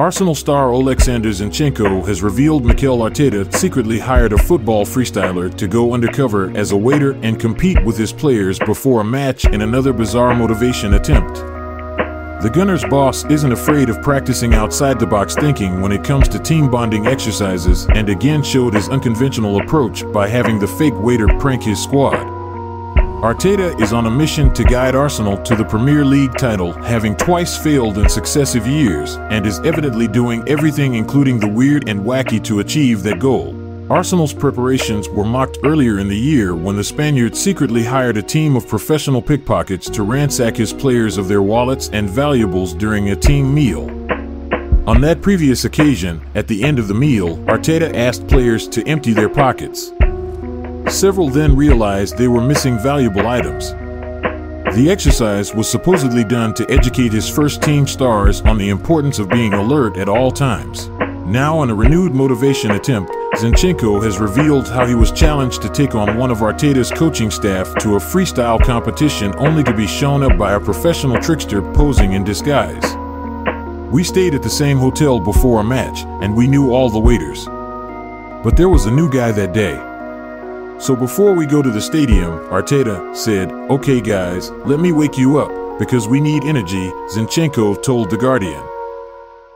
Arsenal star Oleksandr Zinchenko has revealed Mikel Arteta secretly hired a football freestyler to go undercover as a waiter and compete with his players before a match in another bizarre motivation attempt. The Gunners' boss isn't afraid of practicing outside the box thinking when it comes to team bonding exercises and again showed his unconventional approach by having the fake waiter prank his squad. Arteta is on a mission to guide Arsenal to the Premier League title, having twice failed in successive years, and is evidently doing everything including the weird and wacky to achieve that goal. Arsenal's preparations were mocked earlier in the year when the Spaniard secretly hired a team of professional pickpockets to ransack his players of their wallets and valuables during a team meal. On that previous occasion, at the end of the meal, Arteta asked players to empty their pockets. Several then realized they were missing valuable items. The exercise was supposedly done to educate his first team stars on the importance of being alert at all times. Now, in a renewed motivation attempt, Zinchenko has revealed how he was challenged to take on one of Arteta's coaching staff to a freestyle competition only to be shown up by a professional trickster posing in disguise. We stayed at the same hotel before a match, and we knew all the waiters. But there was a new guy that day. So before we go to the stadium, Arteta said, Okay, guys, let me wake you up, because we need energy, Zinchenko told The Guardian.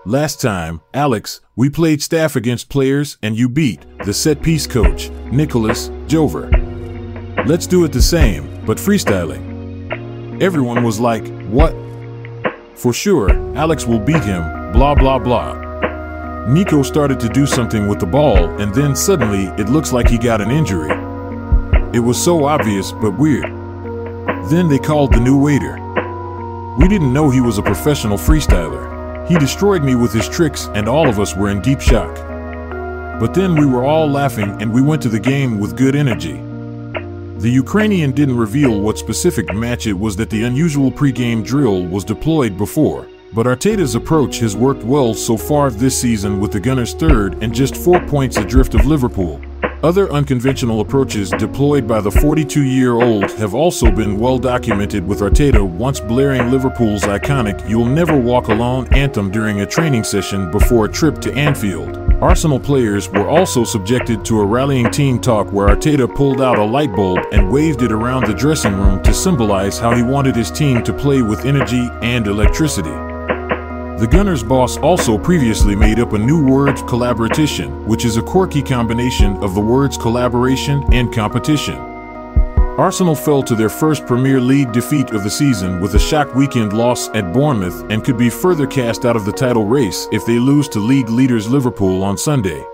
Last time, Alex, we played staff against players and you beat the set piece coach, Nicolas Jover. Let's do it the same, but freestyling. Everyone was like, What? For sure, Alex will beat him, blah blah blah. Nico started to do something with the ball, and then suddenly it looks like he got an injury. It was so obvious, but weird. Then they called the new waiter. We didn't know he was a professional freestyler. He destroyed me with his tricks, and all of us were in deep shock. But then we were all laughing, and we went to the game with good energy. The Ukrainian didn't reveal what specific match it was that the unusual pre-game drill was deployed before, but Arteta's approach has worked well so far this season with the Gunners third and just four points adrift of Liverpool. Other unconventional approaches deployed by the 42-year-old have also been well documented with Arteta once blaring Liverpool's iconic You'll Never Walk Alone anthem during a training session before a trip to Anfield. Arsenal players were also subjected to a rallying team talk where Arteta pulled out a light bulb and waved it around the dressing room to symbolize how he wanted his team to play with energy and electricity. The Gunners boss also previously made up a new word collaboration, which is a quirky combination of the words collaboration and competition. Arsenal fell to their first Premier League defeat of the season with a shock weekend loss at Bournemouth and could be further cast out of the title race if they lose to league leaders Liverpool on Sunday.